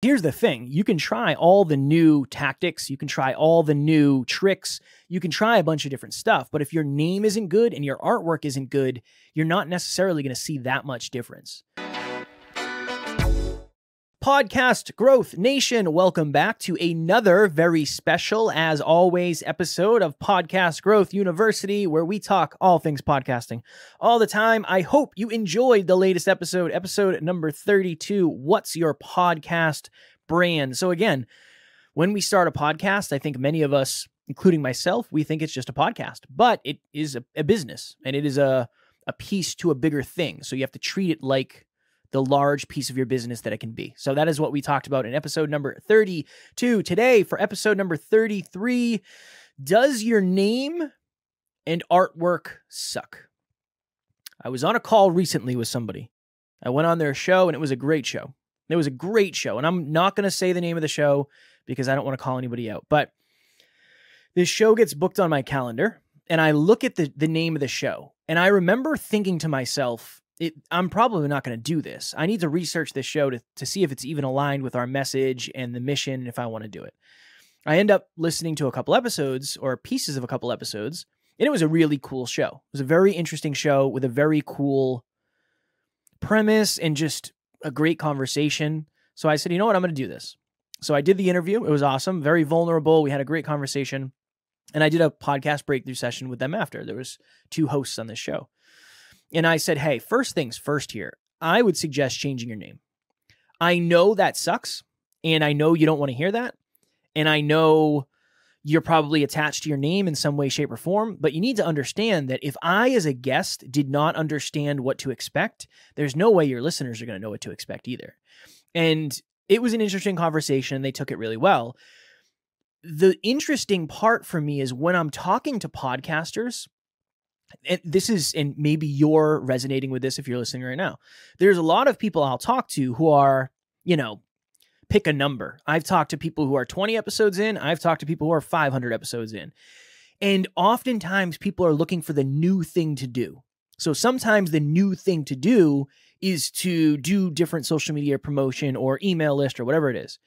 Here's the thing you can try all the new tactics, you can try all the new tricks, you can try a bunch of different stuff. But if your name isn't good and your artwork isn't good, you're not necessarily going to see that much difference. Podcast Growth Nation, welcome back to another very special, as always, episode of Podcast Growth University, where we talk all things podcasting all the time. I hope you enjoyed the latest episode, episode number 32. What's your podcast brand? So, again, when we start a podcast, I think many of us, including myself, we think it's just a podcast, but it is a, a business and it is a, a piece to a bigger thing. So, you have to treat it like the large piece of your business that it can be. So that is what we talked about in episode number 32. Today, for episode number 33, does your name and artwork suck? I was on a call recently with somebody. I went on their show and it was a great show. It was a great show. And I'm not going to say the name of the show because I don't want to call anybody out. But this show gets booked on my calendar and I look at the, the name of the show and I remember thinking to myself, it, I'm probably not going to do this. I need to research this show to, to see if it's even aligned with our message and the mission if I want to do it. I end up listening to a couple episodes or pieces of a couple episodes, and it was a really cool show. It was a very interesting show with a very cool premise and just a great conversation. So I said, you know what, I'm going to do this. So I did the interview. It was awesome, very vulnerable. We had a great conversation. And I did a podcast breakthrough session with them after. There was two hosts on this show. And I said, hey, first things first here, I would suggest changing your name. I know that sucks. And I know you don't want to hear that. And I know you're probably attached to your name in some way, shape, or form. But you need to understand that if I, as a guest, did not understand what to expect, there's no way your listeners are going to know what to expect either. And it was an interesting conversation. They took it really well. The interesting part for me is when I'm talking to podcasters, and this is and maybe you're resonating with this if you're listening right now. There's a lot of people i'll talk to who are you know pick a number. I've talked to people who are 20 episodes in. I've talked to people who are 500 episodes in. And oftentimes people are looking for the new thing to do. So sometimes the new thing to do is to do different social media promotion or email list or whatever it is.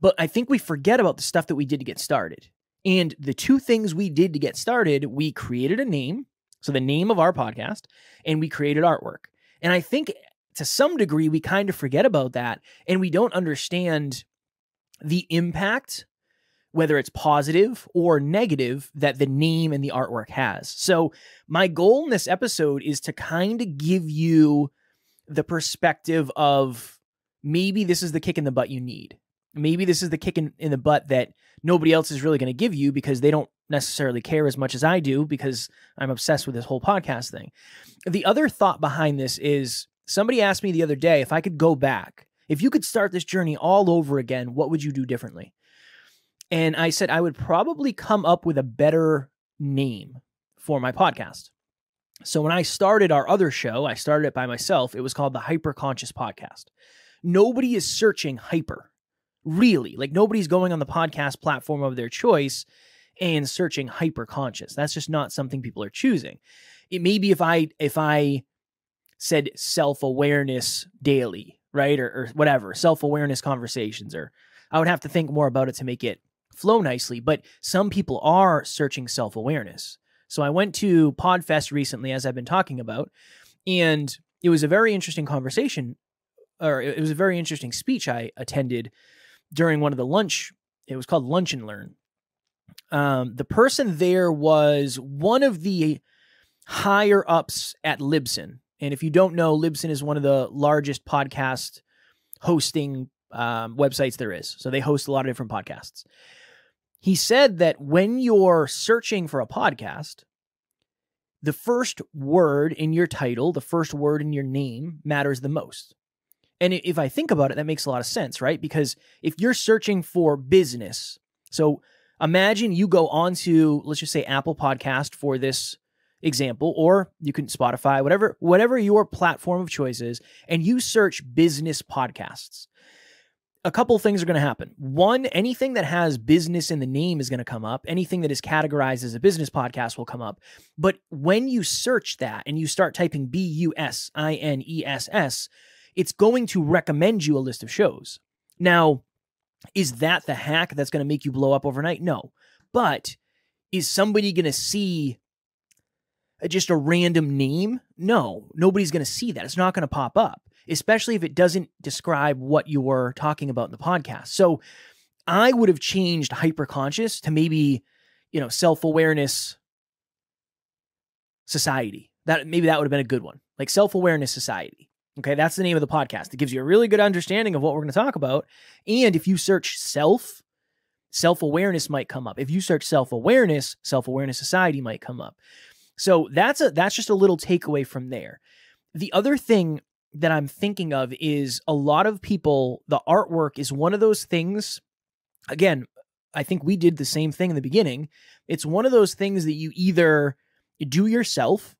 But i think we forget about the stuff that we did to get started. And the two things we did to get started, we created a name so the name of our podcast, and we created artwork. And I think to some degree, we kind of forget about that and we don't understand the impact, whether it's positive or negative, that the name and the artwork has. So, my goal in this episode is to kind of give you the perspective of maybe this is the kick in the butt you need. Maybe this is the kick in, in the butt that nobody else is really going to give you because they don't necessarily care as much as I do because I'm obsessed with this whole podcast thing. The other thought behind this is somebody asked me the other day if I could go back, if you could start this journey all over again, what would you do differently? And I said I would probably come up with a better name for my podcast. So when I started our other show, I started it by myself. It was called the Hyper Conscious Podcast. Nobody is searching hyper, really. Like nobody's going on the podcast platform of their choice and searching hyper conscious. That's just not something people are choosing. It may be if I if I said self awareness daily, right, or, or whatever self awareness conversations, or I would have to think more about it to make it flow nicely. But some people are searching self awareness. So I went to Podfest recently, as I've been talking about, and it was a very interesting conversation, or it was a very interesting speech I attended during one of the lunch. It was called Lunch and Learn, um, the person there was one of the higher ups at Libsyn. And if you don't know, Libsyn is one of the largest podcast hosting um, websites there is. So they host a lot of different podcasts. He said that when you're searching for a podcast, the first word in your title, the first word in your name matters the most. And if I think about it, that makes a lot of sense, right? Because if you're searching for business, so Imagine you go onto, let's just say Apple Podcast for this example, or you can Spotify, whatever, whatever your platform of choice is, and you search business podcasts. A couple things are going to happen. One, anything that has business in the name is going to come up. Anything that is categorized as a business podcast will come up. But when you search that and you start typing B U S I N E S S, it's going to recommend you a list of shows. Now, is that the hack that's going to make you blow up overnight? No. But is somebody going to see uh, just a random name? No, nobody's going to see that. It's not going to pop up, especially if it doesn't describe what you're talking about in the podcast. So I would have changed hyperconscious to maybe, you know, self awareness society. That maybe that would have been a good one, like self awareness society. Okay, that's the name of the podcast. It gives you a really good understanding of what we're going to talk about. And if you search self, self awareness might come up. If you search self awareness, self awareness society might come up. So that's a that's just a little takeaway from there. The other thing that I'm thinking of is a lot of people, the artwork is one of those things. Again, I think we did the same thing in the beginning. It's one of those things that you either do yourself,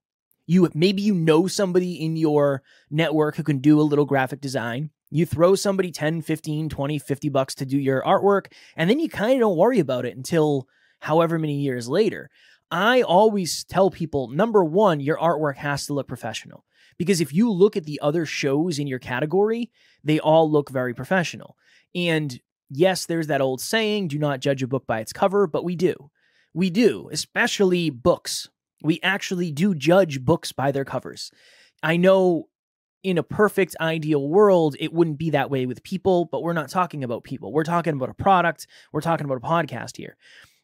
you maybe you know somebody in your network who can do a little graphic design. You throw somebody 10, 15, 20, 50 bucks to do your artwork, and then you kind of don't worry about it until however many years later. I always tell people number one, your artwork has to look professional. Because if you look at the other shows in your category, they all look very professional. And yes, there's that old saying, do not judge a book by its cover, but we do. We do, especially books. We actually do judge books by their covers. I know in a perfect ideal world, it wouldn't be that way with people, but we're not talking about people. We're talking about a product. We're talking about a podcast here.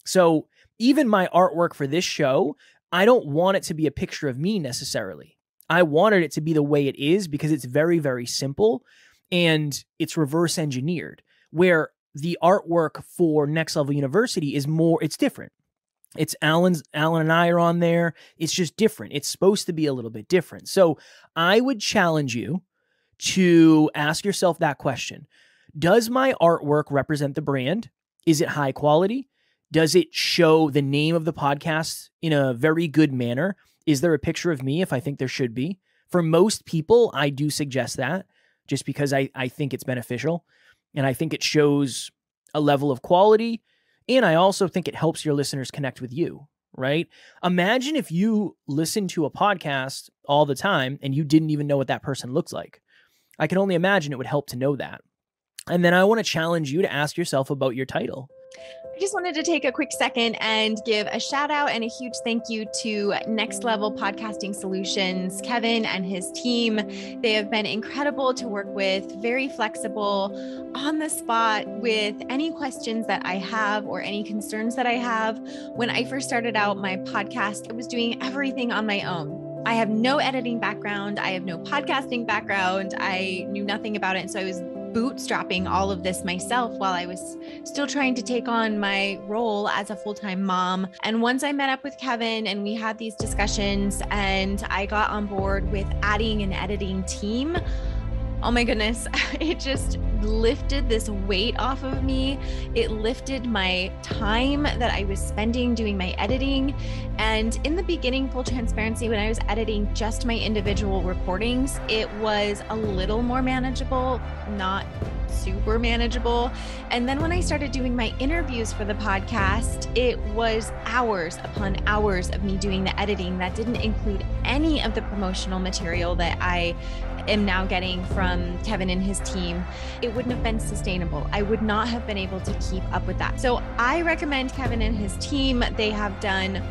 So even my artwork for this show, I don't want it to be a picture of me necessarily. I wanted it to be the way it is because it's very, very simple and it's reverse engineered. Where the artwork for Next Level University is more, it's different. It's Alan's, Alan and I are on there. It's just different. It's supposed to be a little bit different. So I would challenge you to ask yourself that question Does my artwork represent the brand? Is it high quality? Does it show the name of the podcast in a very good manner? Is there a picture of me if I think there should be? For most people, I do suggest that just because I, I think it's beneficial and I think it shows a level of quality. And I also think it helps your listeners connect with you, right? Imagine if you listen to a podcast all the time and you didn't even know what that person looks like. I can only imagine it would help to know that. And then I want to challenge you to ask yourself about your title. I just wanted to take a quick second and give a shout out and a huge thank you to Next Level Podcasting Solutions, Kevin and his team. They have been incredible to work with, very flexible, on the spot with any questions that I have or any concerns that I have. When I first started out my podcast, I was doing everything on my own. I have no editing background. I have no podcasting background. I knew nothing about it. And so I was bootstrapping all of this myself while I was still trying to take on my role as a full time mom. And once I met up with Kevin and we had these discussions, and I got on board with adding an editing team, oh my goodness, it just lifted this weight off of me. It lifted my time that I was spending doing my editing. And in the beginning, full transparency, when I was editing just my individual recordings, it was a little more manageable, not super manageable. And then when I started doing my interviews for the podcast, it was hours upon hours of me doing the editing that didn't include any of the promotional material that I am now getting from Kevin and his team, it wouldn't have been sustainable. I would not have been able to keep up with that. So I recommend Kevin and his team. They have done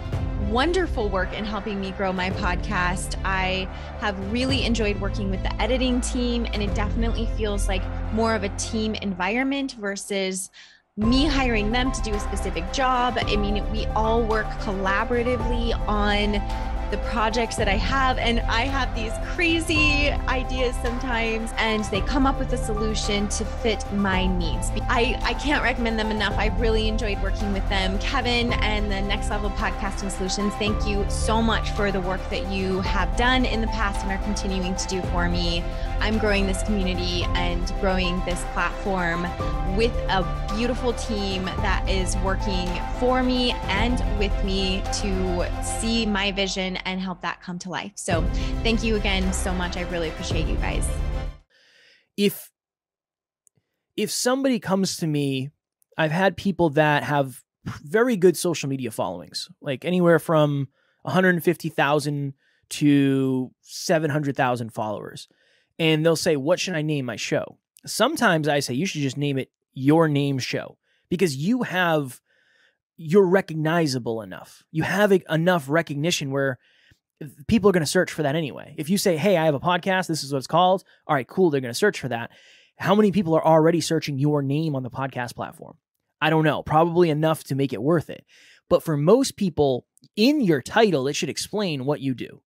wonderful work in helping me grow my podcast. I have really enjoyed working with the editing team, and it definitely feels like more of a team environment versus me hiring them to do a specific job. I mean, we all work collaboratively on the projects that I have. And I have these crazy ideas sometimes, and they come up with a solution to fit my needs. I, I can't recommend them enough. I really enjoyed working with them. Kevin and the Next Level Podcasting Solutions, thank you so much for the work that you have done in the past and are continuing to do for me. I'm growing this community and growing this platform with a beautiful team that is working for me and with me to see my vision and help that come to life. So, thank you again so much. I really appreciate you guys. If if somebody comes to me, I've had people that have very good social media followings, like anywhere from 150,000 to 700,000 followers and they'll say, What should I name my show? Sometimes I say you should just name it your name show because you have you're recognizable enough. You have enough recognition where people are going to search for that anyway. If you say, "Hey, I have a podcast. This is what it's called." All right, cool. They're going to search for that. How many people are already searching your name on the podcast platform? I don't know. Probably enough to make it worth it. But for most people, in your title, it should explain what you do.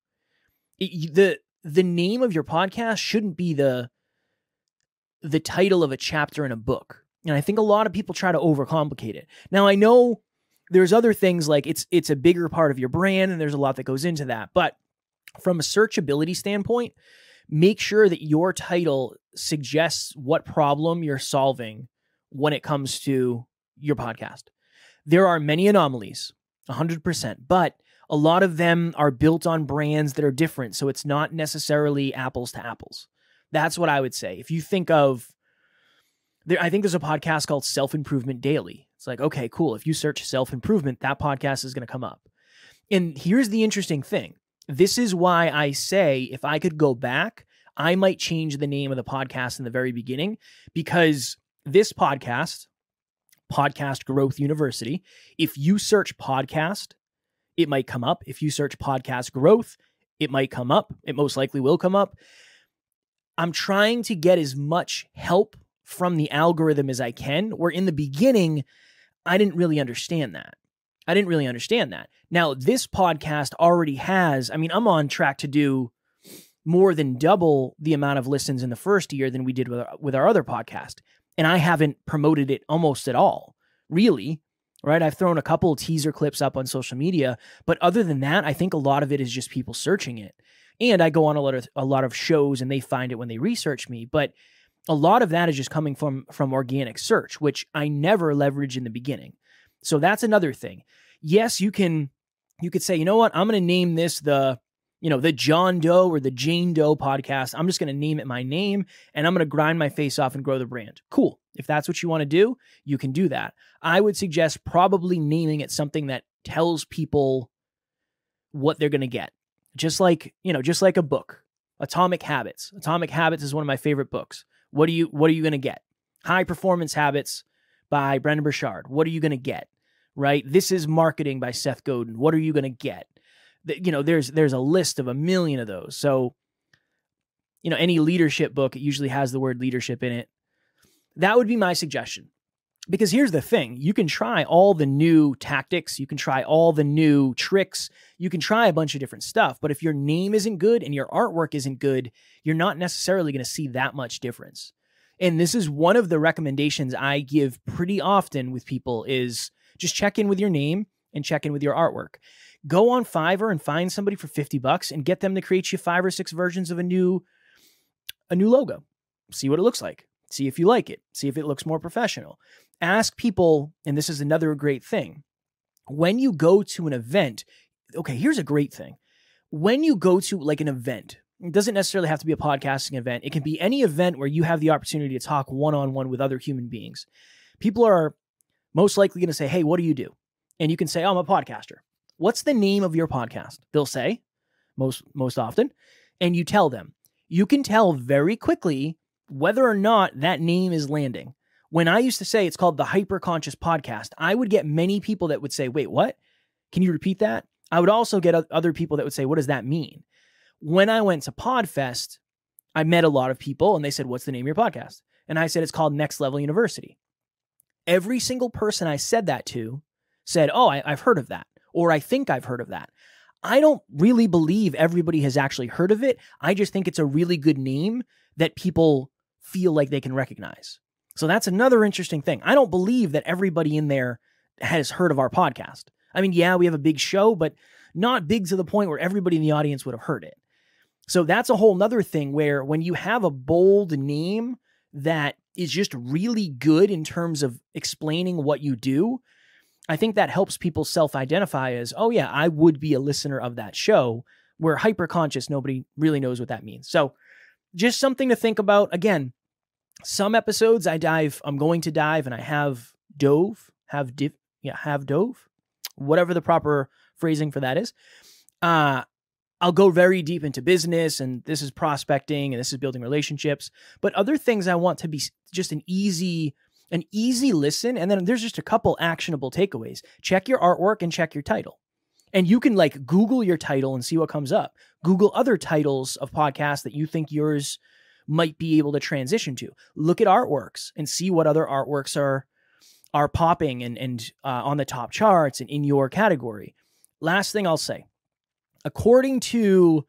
It, the the name of your podcast shouldn't be the the title of a chapter in a book. And I think a lot of people try to overcomplicate it. Now I know there's other things like it's it's a bigger part of your brand and there's a lot that goes into that. But from a searchability standpoint, make sure that your title suggests what problem you're solving when it comes to your podcast. There are many anomalies, 100%, but a lot of them are built on brands that are different. So it's not necessarily apples to apples. That's what I would say. If you think of, there, I think there's a podcast called Self Improvement Daily. It's like, okay, cool. If you search self improvement, that podcast is going to come up. And here's the interesting thing this is why I say if I could go back, I might change the name of the podcast in the very beginning because this podcast, Podcast Growth University, if you search podcast, it might come up. If you search podcast growth, it might come up. It most likely will come up. I'm trying to get as much help from the algorithm as I can, where in the beginning, I didn't really understand that. I didn't really understand that. Now, this podcast already has, I mean, I'm on track to do more than double the amount of listens in the first year than we did with our, with our other podcast. And I haven't promoted it almost at all, really. Right. I've thrown a couple teaser clips up on social media, but other than that, I think a lot of it is just people searching it. And I go on a lot of a lot of shows and they find it when they research me. But a lot of that is just coming from from organic search, which I never leverage in the beginning. So that's another thing. Yes, you can you could say, you know what, I'm going to name this the you know, the John Doe or the Jane Doe podcast. I'm just going to name it my name and I'm going to grind my face off and grow the brand. Cool. If that's what you want to do, you can do that. I would suggest probably naming it something that tells people what they're going to get. Just like, you know, just like a book. Atomic Habits. Atomic Habits is one of my favorite books. What are you what are you going to get? High Performance Habits by Brendon Burchard. What are you going to get? Right? This is Marketing by Seth Godin. What are you going to get? you know there's there's a list of a million of those so you know any leadership book it usually has the word leadership in it that would be my suggestion because here's the thing you can try all the new tactics you can try all the new tricks you can try a bunch of different stuff but if your name isn't good and your artwork isn't good you're not necessarily going to see that much difference and this is one of the recommendations i give pretty often with people is just check in with your name and check in with your artwork Go on Fiverr and find somebody for 50 bucks and get them to create you five or six versions of a new a new logo. See what it looks like. See if you like it. See if it looks more professional. Ask people, and this is another great thing. When you go to an event, okay, here's a great thing. When you go to like an event, it doesn't necessarily have to be a podcasting event. It can be any event where you have the opportunity to talk one on one with other human beings. People are most likely going to say, Hey, what do you do? And you can say, oh, I'm a podcaster what's the name of your podcast? They'll say most most often, and you tell them. You can tell very quickly whether or not that name is landing. When I used to say it's called the Hyperconscious Podcast, I would get many people that would say, "Wait, what? Can you repeat that?" I would also get other people that would say, "What does that mean?" When I went to Podfest, I met a lot of people and they said, "What's the name of your podcast?" And I said, "It's called Next Level University." Every single person I said that to said, "Oh, I, have heard of that." or I think I've heard of that. I don't really believe everybody has actually heard of it. I just think it's a really good name that people feel like they can recognize. So that's another interesting thing. I don't believe that everybody in there has heard of our podcast. I mean, yeah, we have a big show, but not big to the point where everybody in the audience would have heard it. So that's a whole nother thing where when you have a bold name that is just really good in terms of explaining what you do, I think that helps people self identify as, oh, yeah, I would be a listener of that show. Where hyper conscious, nobody really knows what that means. So, just something to think about. Again, some episodes I dive, I'm going to dive, and I have dove, have div, yeah, have dove, whatever the proper phrasing for that is. Uh, I'll go very deep into business and this is prospecting and this is building relationships. But other things I want to be just an easy an easy listen and then there's just a couple actionable takeaways. Check your artwork and check your title. And you can like Google your title and see what comes up. Google other titles of podcasts that you think yours might be able to transition to. Look at artworks and see what other artworks are are popping and and uh, on the top charts and in your category. Last thing I'll say, according to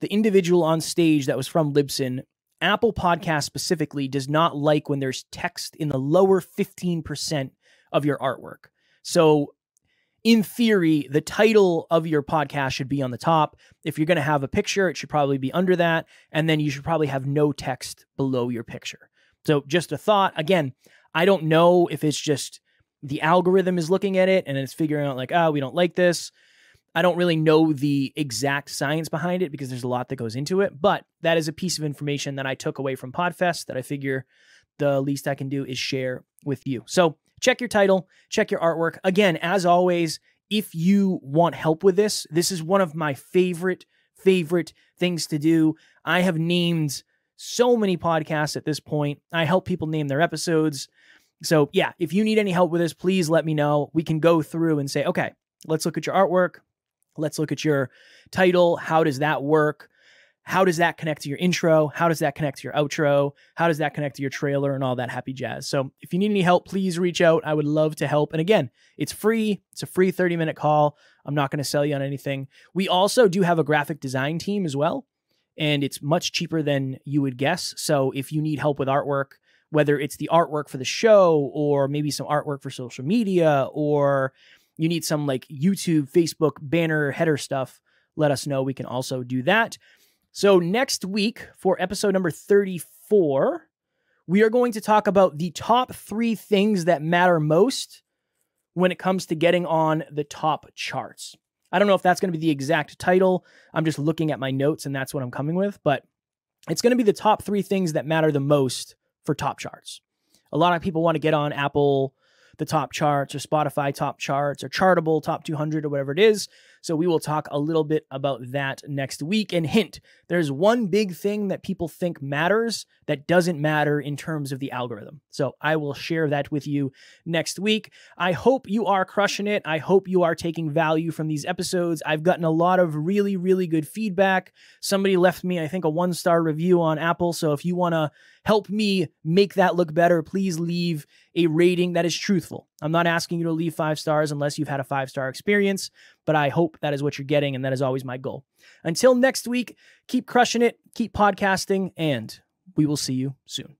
the individual on stage that was from Libsyn, Apple Podcast specifically does not like when there's text in the lower 15% of your artwork. So in theory, the title of your podcast should be on the top. If you're going to have a picture, it should probably be under that. And then you should probably have no text below your picture. So, just a thought. Again, I don't know if it's just the algorithm is looking at it and it's figuring out, like, oh, we don't like this. I don't really know the exact science behind it because there's a lot that goes into it. But that is a piece of information that I took away from PodFest that I figure the least I can do is share with you. So, check your title, check your artwork. Again, as always, if you want help with this, this is one of my favorite, favorite things to do. I have named so many podcasts at this point. I help people name their episodes. So, yeah, if you need any help with this, please let me know. We can go through and say, okay, let's look at your artwork. Let's look at your title. How does that work? How does that connect to your intro? How does that connect to your outro? How does that connect to your trailer and all that happy jazz? So, if you need any help, please reach out. I would love to help. And again, it's free. It's a free 30 minute call. I'm not going to sell you on anything. We also do have a graphic design team as well, and it's much cheaper than you would guess. So, if you need help with artwork, whether it's the artwork for the show or maybe some artwork for social media or you need some like YouTube, Facebook banner header stuff, let us know. We can also do that. So, next week for episode number 34, we are going to talk about the top three things that matter most when it comes to getting on the top charts. I don't know if that's going to be the exact title. I'm just looking at my notes and that's what I'm coming with, but it's going to be the top three things that matter the most for top charts. A lot of people want to get on Apple the top charts or Spotify top charts or Chartable top 200 or whatever it is. So we will talk a little bit about that next week. And hint, there's one big thing that people think matters that doesn't matter in terms of the algorithm. So I will share that with you next week. I hope you are crushing it. I hope you are taking value from these episodes. I've gotten a lot of really, really good feedback. Somebody left me, I think, a one star review on Apple. So if you want to help me make that look better, please leave a rating that is truthful. I'm not asking you to leave five stars unless you've had a five star experience, but I hope that is what you're getting, and that is always my goal. Until next week, keep crushing it, keep podcasting, and we will see you soon.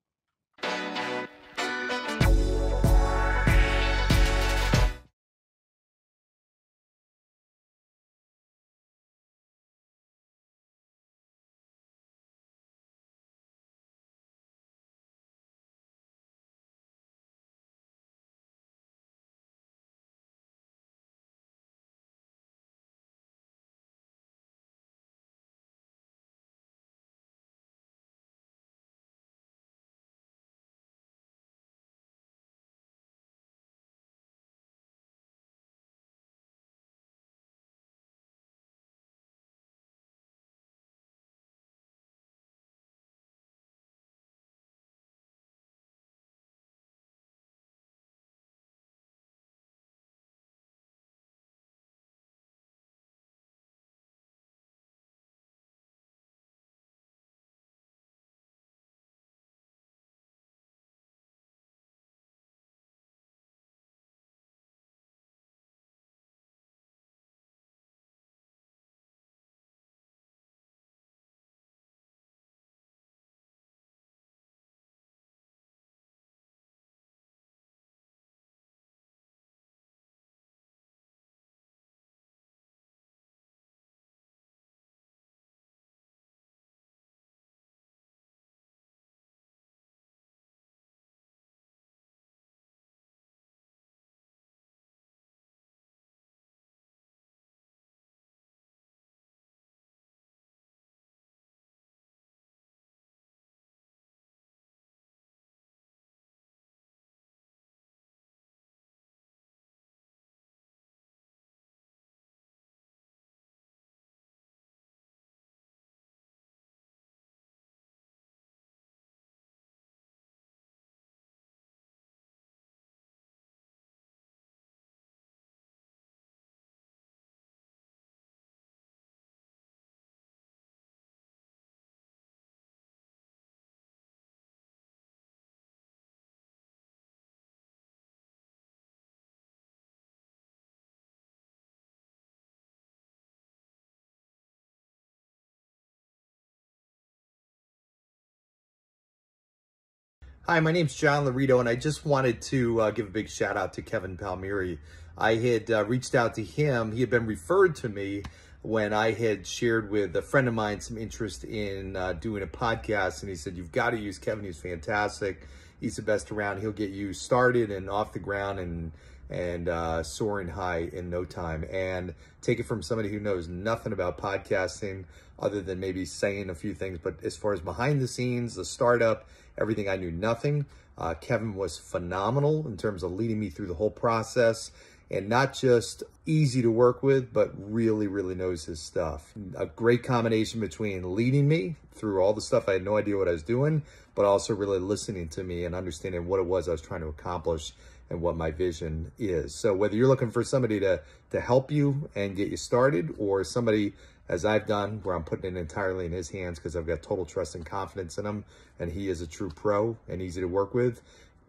Hi, my name's John Laurito, and I just wanted to uh, give a big shout out to Kevin Palmieri. I had uh, reached out to him. He had been referred to me when I had shared with a friend of mine some interest in uh, doing a podcast, and he said, You've got to use Kevin. He's fantastic. He's the best around. He'll get you started and off the ground and and uh, soaring high in no time. And take it from somebody who knows nothing about podcasting other than maybe saying a few things. But as far as behind the scenes, the startup, everything, I knew nothing. Uh, Kevin was phenomenal in terms of leading me through the whole process and not just easy to work with, but really, really knows his stuff. A great combination between leading me through all the stuff I had no idea what I was doing, but also really listening to me and understanding what it was I was trying to accomplish and what my vision is. So whether you're looking for somebody to to help you and get you started or somebody as I've done where I'm putting it entirely in his hands because I've got total trust and confidence in him and he is a true pro and easy to work with.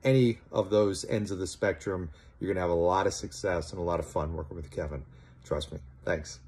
Any of those ends of the spectrum, you're going to have a lot of success and a lot of fun working with Kevin. Trust me. Thanks.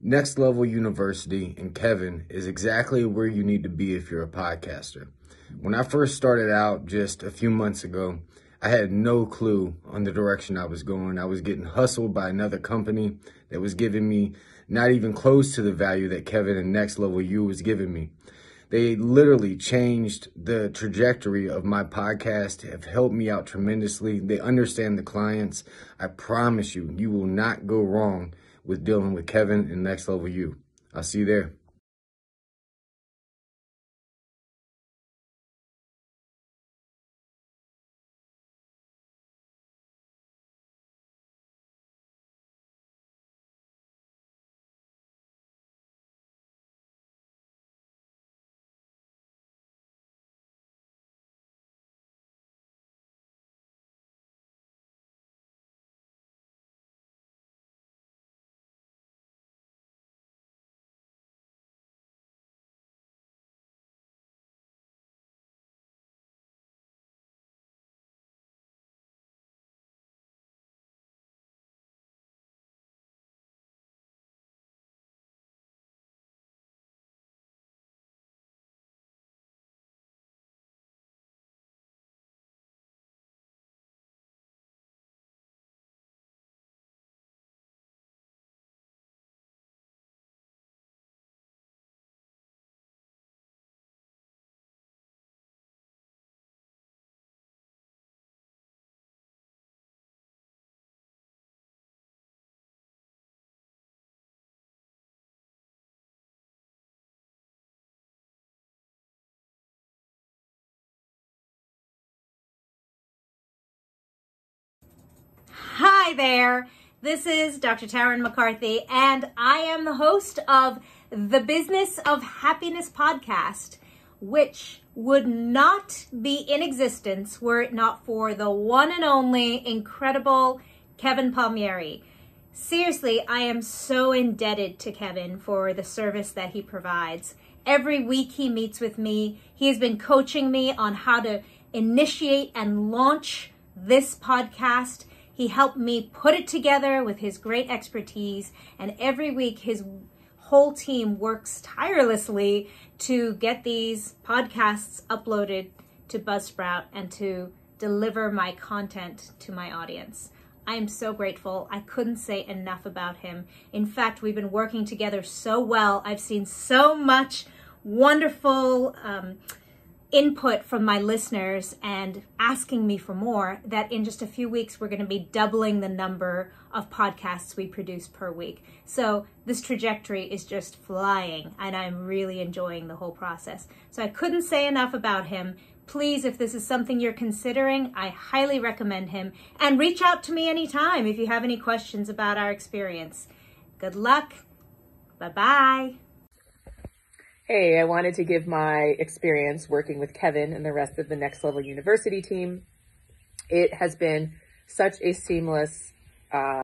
Next Level University and Kevin is exactly where you need to be if you're a podcaster. When I first started out just a few months ago, I had no clue on the direction I was going. I was getting hustled by another company that was giving me not even close to the value that Kevin and Next Level U was giving me. They literally changed the trajectory of my podcast, have helped me out tremendously. They understand the clients. I promise you, you will not go wrong with dealing with Kevin and Next Level U. I'll see you there. Hi there. This is Dr. Taryn McCarthy, and I am the host of the Business of Happiness podcast, which would not be in existence were it not for the one and only incredible Kevin Palmieri. Seriously, I am so indebted to Kevin for the service that he provides. Every week he meets with me, he has been coaching me on how to initiate and launch this podcast he helped me put it together with his great expertise, and every week his whole team works tirelessly to get these podcasts uploaded to Buzzsprout and to deliver my content to my audience. I am so grateful. I couldn't say enough about him. In fact, we've been working together so well. I've seen so much wonderful um, input from my listeners and asking me for more that in just a few weeks we're going to be doubling the number of podcasts we produce per week. So this trajectory is just flying and I'm really enjoying the whole process. So I couldn't say enough about him. Please, if this is something you're considering, I highly recommend him and reach out to me anytime if you have any questions about our experience. Good luck. Bye bye. Hey, I wanted to give my experience working with Kevin and the rest of the Next Level University team. It has been such a seamless uh,